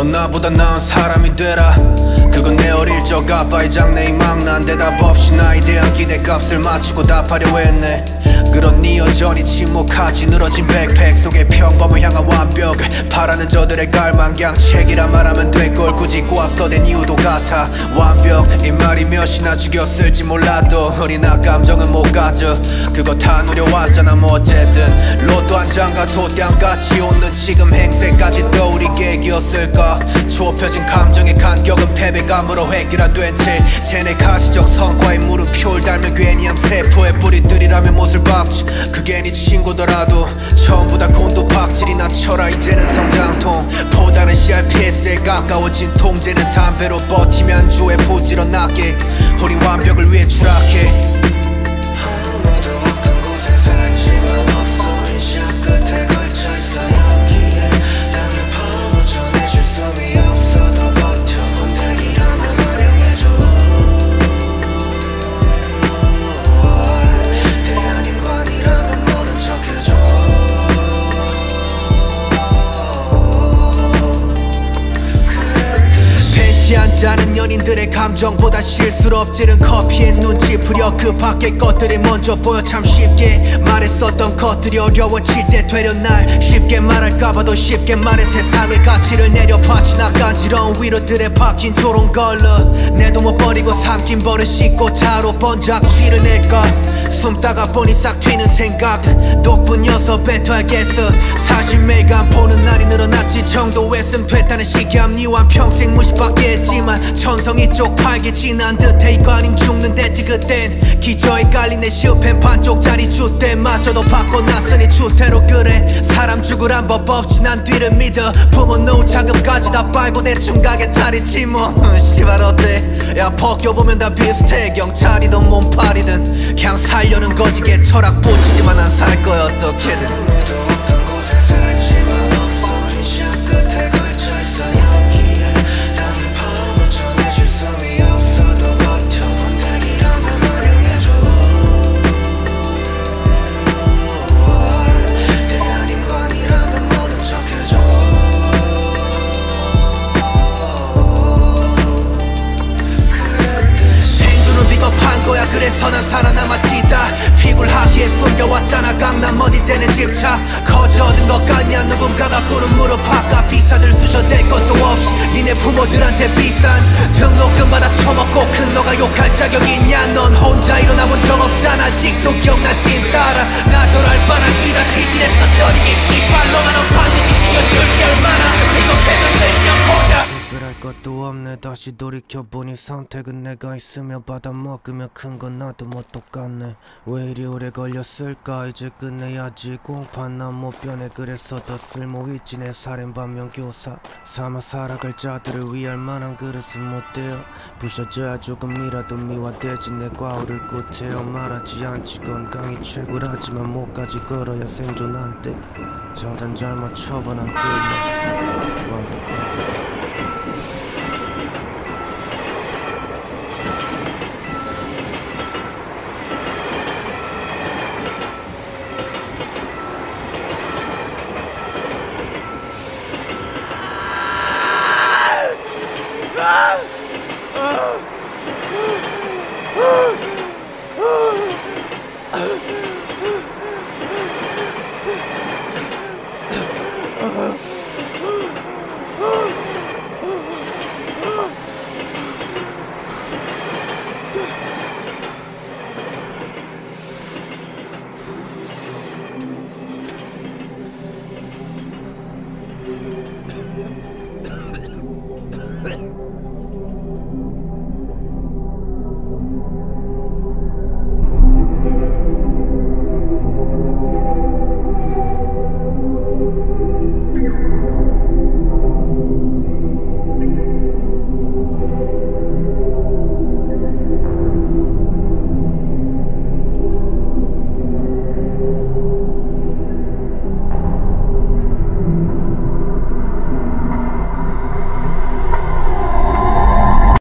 넌 나보다 나은 사람이 되라. 그건 내 어릴 적 아빠의 장래희 망난 대답 없이 나에 대한 기대값을 맞추고 답하려 했네. 그런 네 여전히 침묵하지 늘어진 백팩 속에 평범을 향한 완벽을 바라는 저들의 갈망량. 책이라 말하면 될 걸 굳이 꼬아써댄 이유도 같아. 완벽 이 말이 몇이나 죽였을지 몰라도 어린아 감정은 못 가져. 그거 다 누려왔잖아 뭐 어쨌든. 로또 한 장과 돛양같이 웃는 지금 행세까지 떠오르게 기었을까? 좁혀진 감정의 간격은 패배감으로 해결화된 채 쟤네 가시적 성과에 물음표를 달면 괜히 함 세포의 뿌리들이라면 못을 박지. 그게 네 친구더라도 전부 다 곤도 박질이나 쳐라. 이제는 성장통. 보다는 CRPS에 가까워진 통제는 담배로 버티면 주에 부지런하게 우리 완벽을 위해 추락해 앉아는 연인들의 감정보다 실수롭지는 커피에 눈치 부려 그 밖의 것들이 먼저 보여 참 쉽게 말했었던 것들이 어려워질 때 되려 날 쉽게 말할까봐 더 쉽게 말해 세상의 가치를 내려봐 지나 간지러운 위로들에 박힌 조롱 걸러 내도 못 버리고 삼킨 버릇 씻고 자로 번작 쥐를 낼까 숨다가 보니 싹 튀는 생각. 독분여서 뱉어야겠어. 사실 매일 간보는 날이 늘어났지. 정도 했음 됐다는 시기함 니와 평생 무시받겠지만 천성이 쪽팔게 지난 듯해 이거 아님 죽는데지 그땐 기저에 깔린 내 실펜 반쪽짜리 주대 맞춰도 바꿔놨으니 주태로 그래. 사람 죽으란 법 없지 난 뒤를 믿어. 부모 노후 자금까지 다 빨고 대충 가게 차리지 뭐. 씨발 어때? 야 벗겨보면 다 비슷해. 경찰이든 몸팔이든 그냥 살려는 거지. 개 철학 붙이지만 난살 거야. 어떻게든 그래서 난 살아남았지 다. 피굴하기에 숨겨왔잖아. 강남 어디 쟤네 집차. 거저든 것 같냐? 누군가가 꾸는 무릎 아까 비사들 쑤셔댈 것도 없이 니네 부모들한테 비싼 등록금 받아 처먹고 큰 너가 욕할 자격 있냐? 넌 혼자 일어나 본 적 없잖아. 아직도 기억나지. 따라 나돌할 뻔한 뒤다. 뒤질했었던 이게 씨발 너만은 반드시 죽여줄 게 얼마나 비겁해졌을지 한번 보자. 특별할 것도 없 네 다시 돌이켜보니 선택은 내가 있으며 받아먹으며 큰 건 나도 뭐 똑같네. 왜 이리 오래 걸렸을까? 이제 끝내야지. 공판 난 못 변해 그래서 더 쓸모있지. 내 살인반 명교사 삼아 살아갈 자들을 위할 만한 그릇은 못 되어 부셔져야 조금이라도 미화되지. 내 과오를 구태여 말하지 않지 건강이 최고라지만 목까지 걸어야 생존한대 정단 잘 맞춰봐 난 뚫려 완벽하게